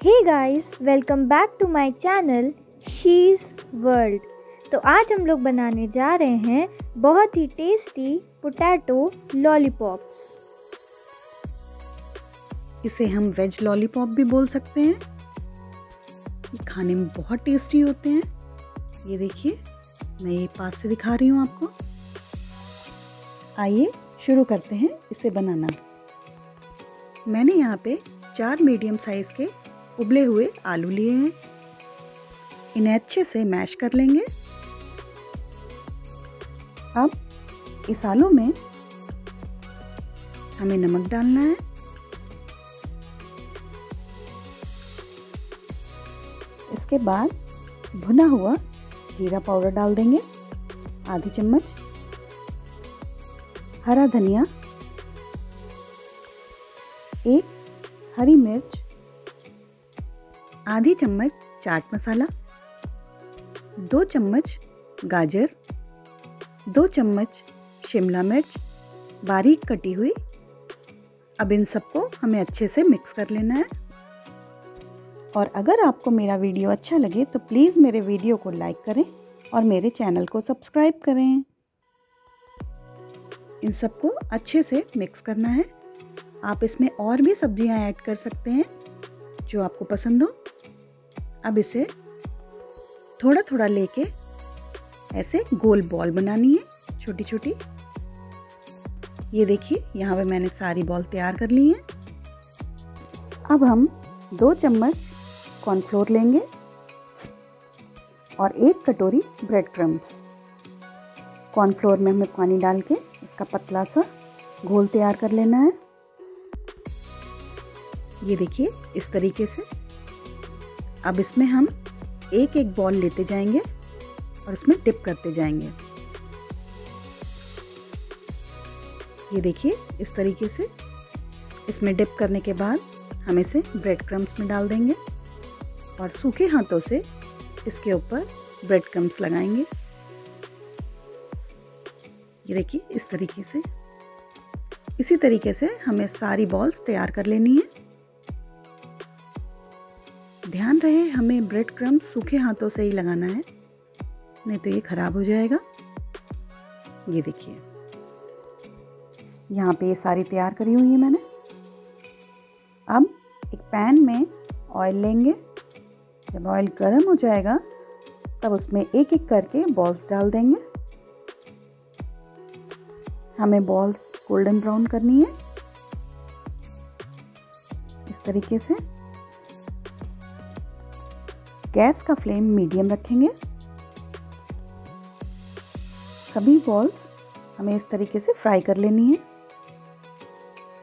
Hey guys welcome back to my channel she's world तो आज हम लोग बनाने जा रहे हैं बहुत ही टेस्टी पोटैटो लॉलीपॉप्स इसे हम वेज लॉलीपॉप भी बोल सकते हैं। ये खाने में बहुत टेस्टी होते हैं। ये देखिए, मैं ये पास से दिखा रही हूँ आपको। आइए, शुरू करते हैं इसे बनाना। मैंने यहाँ पे चार मीडियम साइज़ के उबले हुए आलू लिए हैं। इन्हें अच्छे से मैश कर लेंगे। अब इस आलू में हमें नमक डालना है। इसके बाद भुना हुआ जीरा पाउडर डाल देंगे, आधी चम्मच। हरा धनिया, एक हरी मिर्च आधी चम्मच चाट मसाला, दो चम्मच गाजर, दो चम्मच शिमला मिर्च, बारीक कटी हुई। अब इन सबको हमें अच्छे से मिक्स कर लेना है। और अगर आपको मेरा वीडियो अच्छा लगे तो प्लीज़ मेरे वीडियो को लाइक करें और मेरे चैनल को सब्सक्राइब करें। इन सबको अच्छे से मिक्स करना है। आप इसमें और भी सब्ज़ियाँ ऐड कर सकते हैं, जो आपको पसंद हो। अब इसे थोड़ा थोड़ा लेके ऐसे गोल बॉल बनानी है छोटी छोटी ये देखिए, यहाँ पे मैंने सारी बॉल तैयार कर ली हैं। अब हम दो चम्मच कॉर्नफ्लोर लेंगे और एक कटोरी ब्रेड क्रम्स कॉर्नफ्लोर में हमें पानी डाल के इसका पतला सा घोल तैयार कर लेना है। ये देखिए, इस तरीके से अब इसमें हम एक एक बॉल लेते जाएँगे और इसमें डिप करते जाएँगे। ये देखिए, इस तरीके से इसमें डिप करने के बाद हम इसे ब्रेड क्रम्स में डाल देंगे और सूखे हाथों से इसके ऊपर ब्रेड क्रम्स लगाएँगे। ये देखिए, इस तरीके से। इसी तरीके से हमें सारी बॉल्स तैयार कर लेनी है। ध्यान रहे, हमें ब्रेड क्रम सूखे हाथों से ही लगाना है, नहीं तो ये ख़राब हो जाएगा। ये देखिए। यहाँ पे ये सारी तैयार करी हुई है मैंने। अब एक पैन में ऑयल लेंगे। जब ऑयल गर्म हो जाएगा, तब उसमें एक एक करके बॉल्स डाल देंगे। हमें बॉल्स गोल्डन ब्राउन करनी है। इस तरीके से। गैस का फ्लेम मीडियम रखेंगे। सभी बॉल्स हमें इस तरीके से फ्राई कर लेनी है।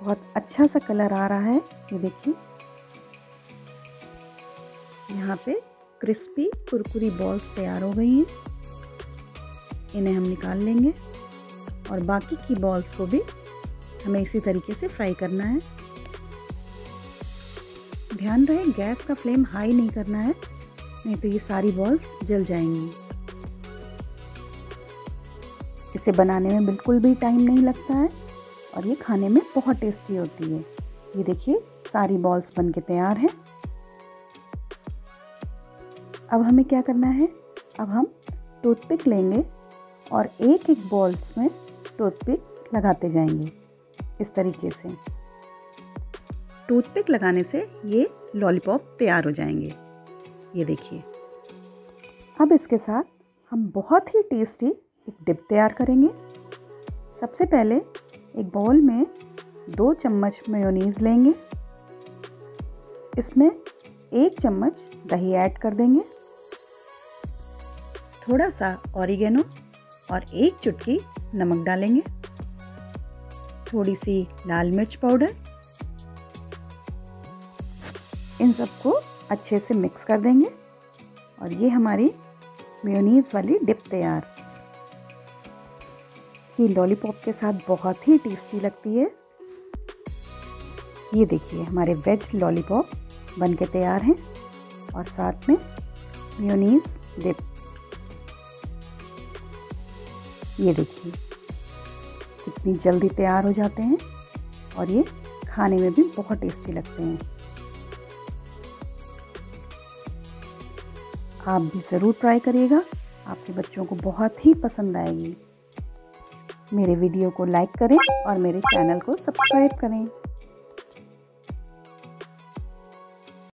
बहुत अच्छा सा कलर आ रहा है, ये देखिए। यहाँ पे क्रिस्पी कुरकुरी बॉल्स तैयार हो गई हैं। इन्हें हम निकाल लेंगे और बाकी की बॉल्स को भी हमें इसी तरीके से फ्राई करना है। ध्यान रहे, गैस का फ्लेम हाई नहीं करना है। नहीं तो ये सारी बॉल्स जल जाएँगी। इसे बनाने में बिल्कुल भी टाइम नहीं लगता है और ये खाने में बहुत टेस्टी होती है। ये देखिए, सारी बॉल्स बन के तैयार हैं। अब हमें क्या करना है? अब हम टूथपिक लेंगे और एक एक बॉल्स में टूथपिक लगाते जाएँगे, इस तरीके से। टूथपिक लगाने से ये लॉलीपॉप तैयार हो जाएँगे। ये देखिए। अब इसके साथ हम बहुत ही टेस्टी एक डिप तैयार करेंगे। सबसे पहले एक बाउल में दो चम्मच मेयोनीज़ लेंगे। इसमें एक चम्मच दही ऐड कर देंगे। थोड़ा सा ऑरिगेनो और एक चुटकी नमक डालेंगे। थोड़ी सी लाल मिर्च पाउडर। इन सबको अच्छे से मिक्स कर देंगे। और ये हमारी मेयोनीज़ वाली डिप तैयार। ये लॉलीपॉप के साथ बहुत ही टेस्टी लगती है। ये देखिए, हमारे वेज लॉलीपॉप बन के तैयार हैं और साथ में मेयोनीज़ डिप ये देखिए, कितनी जल्दी तैयार हो जाते हैं और ये खाने में भी बहुत टेस्टी लगते हैं। आप भी ज़रूर ट्राई करिएगा। आपके बच्चों को बहुत ही पसंद आएगी। मेरे वीडियो को लाइक करें और मेरे चैनल को सब्सक्राइब करें।